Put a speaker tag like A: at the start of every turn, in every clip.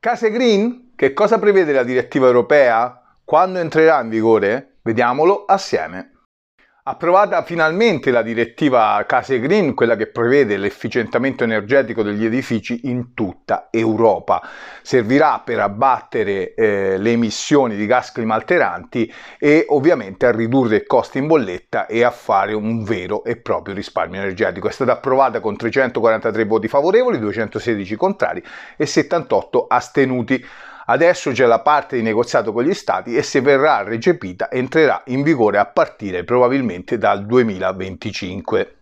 A: Case Green? Che cosa prevede la direttiva europea? Quando entrerà in vigore? Vediamolo assieme. Approvata finalmente la direttiva Case Green, quella che prevede l'efficientamento energetico degli edifici in tutta Europa. Servirà per abbattere eh, le emissioni di gas climalteranti e ovviamente a ridurre i costi in bolletta e a fare un vero e proprio risparmio energetico. È stata approvata con 343 voti favorevoli, 216 contrari e 78 astenuti. Adesso c'è la parte di negoziato con gli stati e se verrà recepita entrerà in vigore a partire probabilmente dal 2025.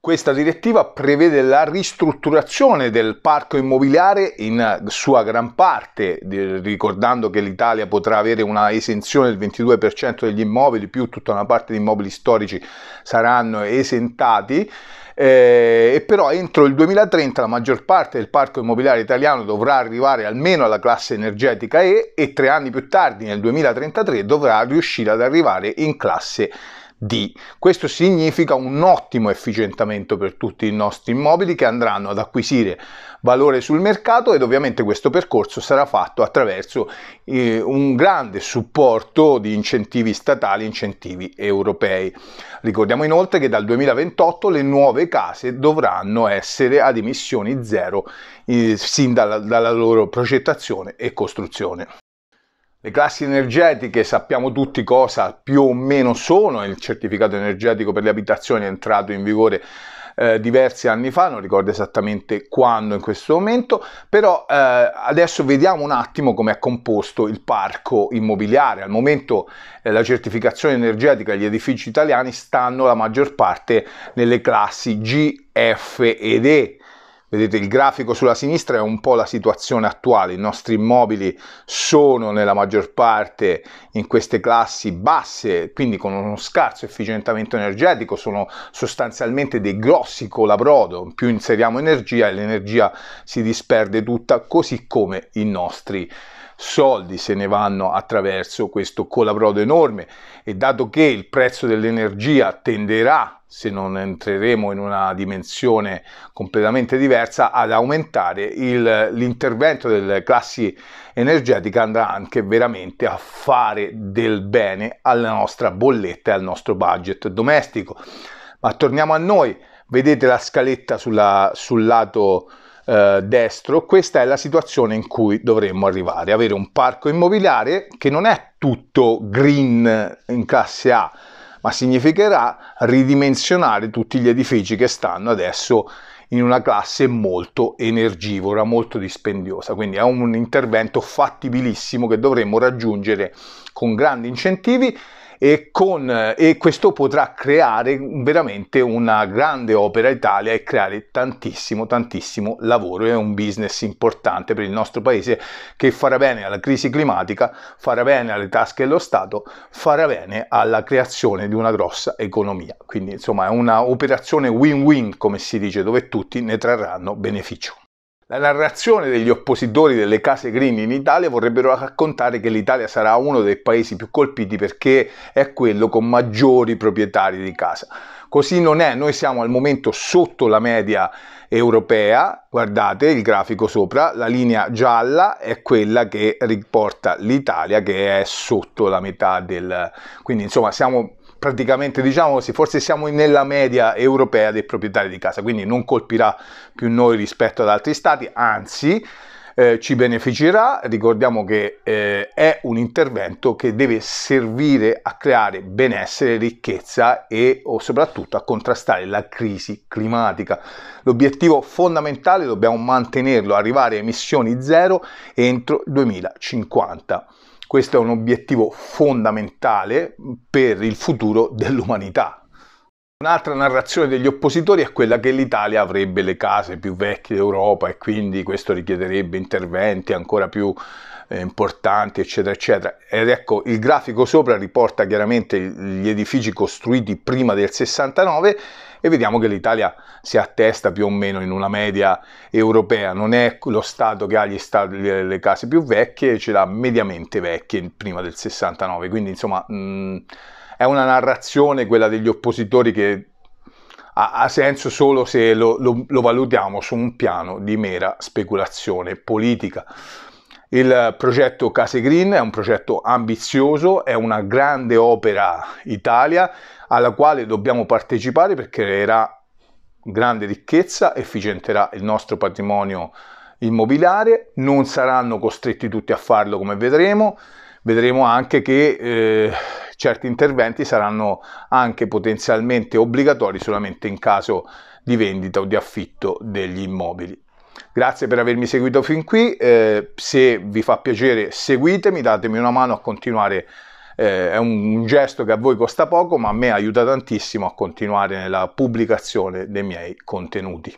A: Questa direttiva prevede la ristrutturazione del parco immobiliare in sua gran parte, ricordando che l'Italia potrà avere una esenzione del 22% degli immobili, più tutta una parte di immobili storici saranno esentati. Eh, e però entro il 2030 la maggior parte del parco immobiliare italiano dovrà arrivare almeno alla classe energetica E e tre anni più tardi, nel 2033, dovrà riuscire ad arrivare in classe D. Questo significa un ottimo efficientamento per tutti i nostri immobili che andranno ad acquisire valore sul mercato ed ovviamente questo percorso sarà fatto attraverso eh, un grande supporto di incentivi statali, incentivi europei. Ricordiamo inoltre che dal 2028 le nuove case dovranno essere ad emissioni zero eh, sin dalla, dalla loro progettazione e costruzione. Le classi energetiche sappiamo tutti cosa più o meno sono, il certificato energetico per le abitazioni è entrato in vigore eh, diversi anni fa, non ricordo esattamente quando in questo momento, però eh, adesso vediamo un attimo come è composto il parco immobiliare. Al momento eh, la certificazione energetica degli edifici italiani stanno la maggior parte nelle classi G, F ed E Vedete il grafico sulla sinistra è un po' la situazione attuale, i nostri immobili sono nella maggior parte in queste classi basse, quindi con uno scarso efficientamento energetico, sono sostanzialmente dei grossi colabrodo, più inseriamo energia e l'energia si disperde tutta, così come i nostri soldi se ne vanno attraverso questo colabrodo enorme e dato che il prezzo dell'energia tenderà se non entreremo in una dimensione completamente diversa, ad aumentare il, l'intervento delle classi energetiche andrà anche veramente a fare del bene alla nostra bolletta e al nostro budget domestico. Ma torniamo a noi, vedete la scaletta sulla, sul lato eh, destro, questa è la situazione in cui dovremmo arrivare, avere un parco immobiliare che non è tutto green in classe A, ma significherà ridimensionare tutti gli edifici che stanno adesso in una classe molto energivora, molto dispendiosa. Quindi è un intervento fattibilissimo che dovremmo raggiungere con grandi incentivi e, con, e questo potrà creare veramente una grande opera Italia e creare tantissimo, tantissimo lavoro. È un business importante per il nostro paese che farà bene alla crisi climatica, farà bene alle tasche dello Stato, farà bene alla creazione di una grossa economia. Quindi insomma è un'operazione win-win, come si dice, dove tutti ne trarranno beneficio. La narrazione degli oppositori delle case green in Italia vorrebbero raccontare che l'Italia sarà uno dei paesi più colpiti perché è quello con maggiori proprietari di casa. Così non è, noi siamo al momento sotto la media europea, guardate il grafico sopra, la linea gialla è quella che riporta l'Italia che è sotto la metà del... quindi insomma siamo praticamente diciamo così, forse siamo nella media europea dei proprietari di casa, quindi non colpirà più noi rispetto ad altri stati, anzi eh, ci beneficerà, ricordiamo che eh, è un intervento che deve servire a creare benessere, ricchezza e o soprattutto a contrastare la crisi climatica. L'obiettivo fondamentale dobbiamo mantenerlo, arrivare a emissioni zero entro il 2050. Questo è un obiettivo fondamentale per il futuro dell'umanità. Un'altra narrazione degli oppositori è quella che l'Italia avrebbe le case più vecchie d'Europa e quindi questo richiederebbe interventi ancora più eh, importanti, eccetera, eccetera. Ed ecco, il grafico sopra riporta chiaramente gli edifici costruiti prima del 69 e vediamo che l'Italia si attesta più o meno in una media europea, non è lo Stato che ha stati, le case più vecchie, ce l'ha mediamente vecchie prima del 69, quindi insomma mh, è una narrazione quella degli oppositori che ha, ha senso solo se lo, lo, lo valutiamo su un piano di mera speculazione politica. Il progetto Case Green è un progetto ambizioso, è una grande opera Italia alla quale dobbiamo partecipare perché creerà grande ricchezza, efficienterà il nostro patrimonio immobiliare, non saranno costretti tutti a farlo come vedremo, vedremo anche che eh, certi interventi saranno anche potenzialmente obbligatori solamente in caso di vendita o di affitto degli immobili. Grazie per avermi seguito fin qui, eh, se vi fa piacere seguitemi, datemi una mano a continuare, eh, è un, un gesto che a voi costa poco ma a me aiuta tantissimo a continuare nella pubblicazione dei miei contenuti.